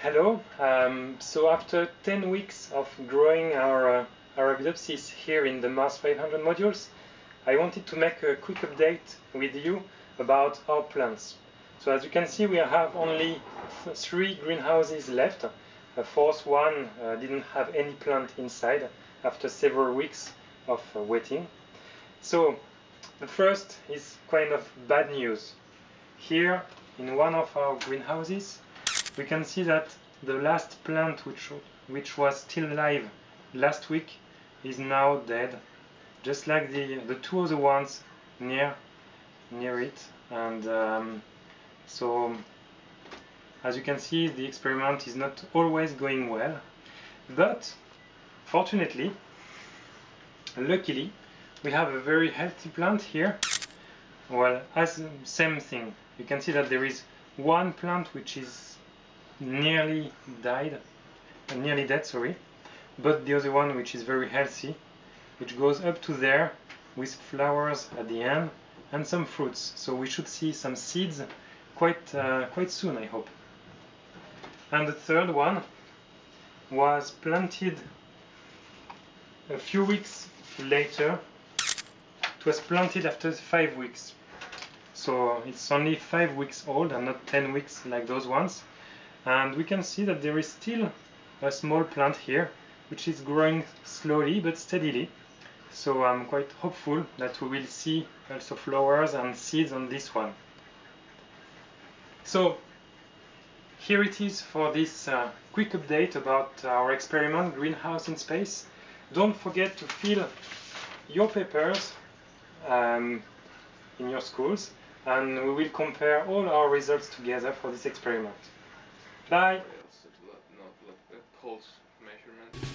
hello. Um, so after 10 weeks of growing our uh, Arabidopsis here in the Mars 500 modules, I wanted to make a quick update with you about our plants. So as you can see, we have only three greenhouses left. The fourth one uh, didn't have any plant inside after several weeks of uh, waiting. So the first is kind of bad news. Here in one of our greenhouses, we can see that the last plant which, which was still alive last week is now dead just like the, the two other ones near near it. And um, so as you can see the experiment is not always going well. But fortunately luckily we have a very healthy plant here. Well as same thing. You can see that there is one plant which is nearly died, nearly dead, sorry, but the other one which is very healthy, which goes up to there with flowers at the end and some fruits. So we should see some seeds quite uh, quite soon, I hope. And the third one was planted a few weeks later. It was planted after five weeks. So it's only five weeks old and not 10 weeks like those ones and we can see that there is still a small plant here which is growing slowly but steadily. So I'm quite hopeful that we will see also flowers and seeds on this one. So here it is for this uh, quick update about our experiment greenhouse in space. Don't forget to fill your papers um, in your schools and we will compare all our results together for this experiment Bye. Look, pulse measurement.